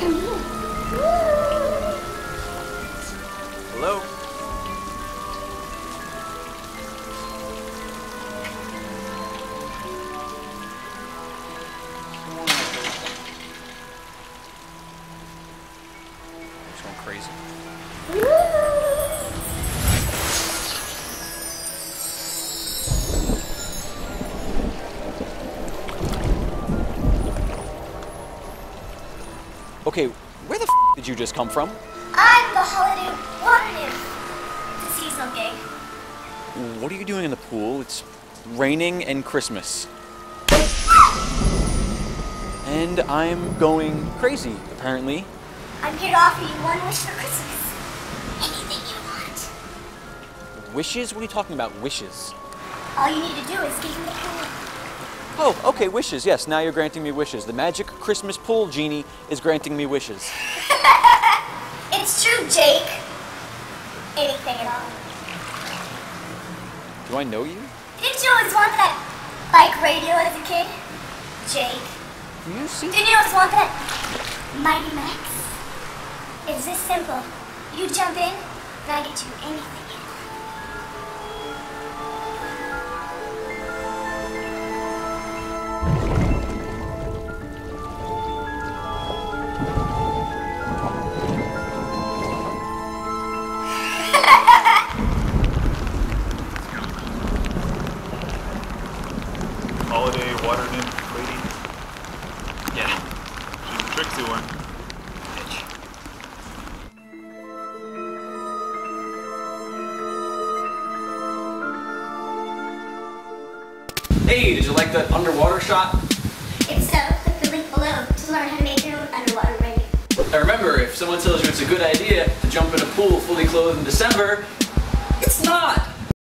Hello? It's going crazy. Okay, where the f did you just come from? I'm the holiday water nymph. A seasonal gig. What are you doing in the pool? It's raining and Christmas. And I'm going crazy, apparently. I'm here to offer you one wish for Christmas. Anything you want. Wishes? What are you talking about, wishes? All you need to do is get in the pool. Oh, okay, wishes. Yes, now you're granting me wishes. The magic Christmas pool genie is granting me wishes. It's true, Jake. Anything at all. Do I know you? Didn't you always want that bike radio as a kid? Jake. Do you see? Didn't you always want that Mighty Max? It's this simple. You jump in, and I get you anything Holiday water nymph lady. Yeah, she's a tricksy one. Hey, did you like that underwater shot? If so, click the link below to learn how to make your own underwater rig. And remember, if someone tells you it's a good idea to jump in a pool fully clothed in December, it's not!